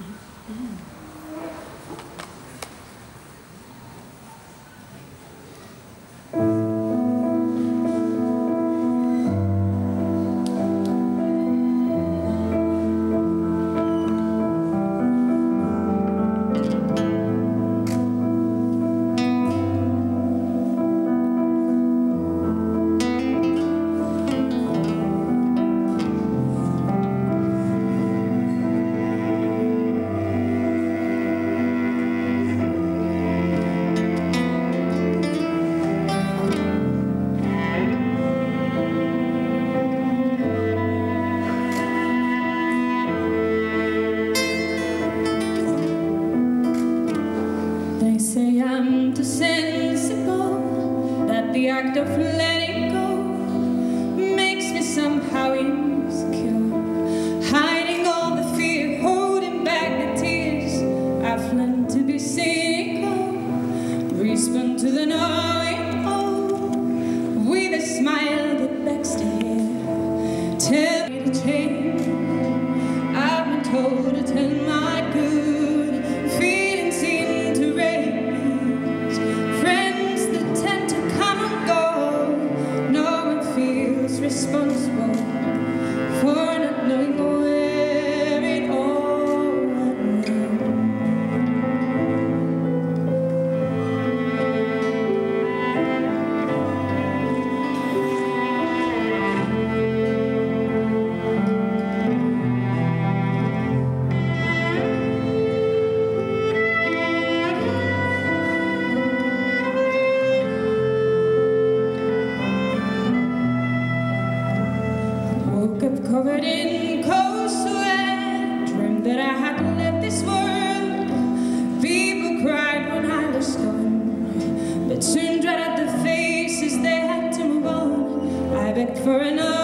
Mm-hmm. sensible that the act of letting go makes me somehow insecure. Hiding all the fear, holding back the tears. I've learned to be cynical, respond to the knowing oh, with a smile that begs to hear. Tell me to change. I've been told to tell. I've covered in cold sweat, dreamed that I had left this world. People cried when I was gone, but soon dreaded the faces they had to move on. I begged for another.